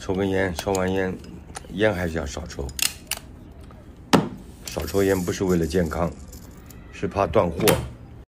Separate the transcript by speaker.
Speaker 1: 抽根烟抽完烟烟还是要少抽。少抽烟不是为了健康是怕断货。